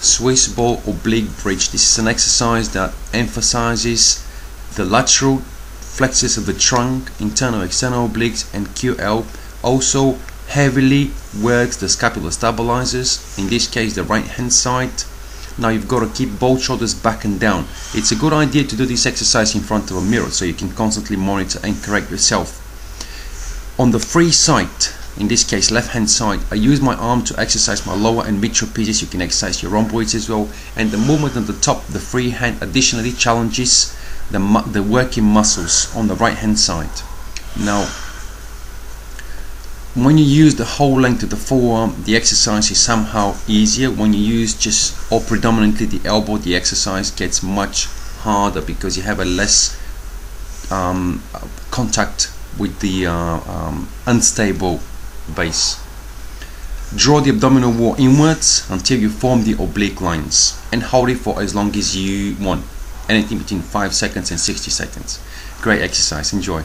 Swiss ball oblique bridge. This is an exercise that emphasizes the lateral flexors of the trunk, internal external obliques and QL. Also heavily works the scapular stabilizers, in this case the right hand side. Now you've got to keep both shoulders back and down. It's a good idea to do this exercise in front of a mirror so you can constantly monitor and correct yourself. On the free side, in this case left hand side I use my arm to exercise my lower and mid trapezius you can exercise your rhomboids as well. And the movement on the top the free hand additionally challenges the, the working muscles on the right hand side. Now when you use the whole length of the forearm the exercise is somehow easier. When you use just or predominantly the elbow the exercise gets much harder because you have a less um, contact with the uh, um, unstable base. Draw the abdominal wall inwards until you form the oblique lines and hold it for as long as you want, anything between 5 seconds and 60 seconds. Great exercise, enjoy.